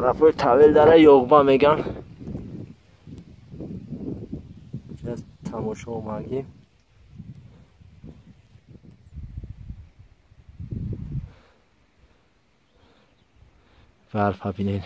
тарафҳои тавил дара ёғба меган. Аз тамошо омагӣ. Барф бинед